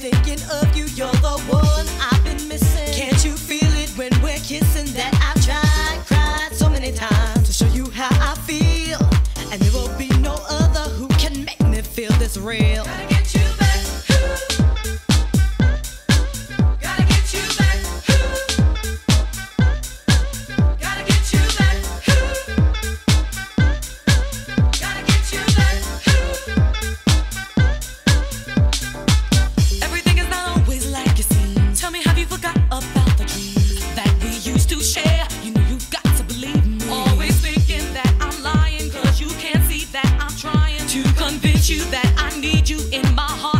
mistake. convince you that I need you in my heart.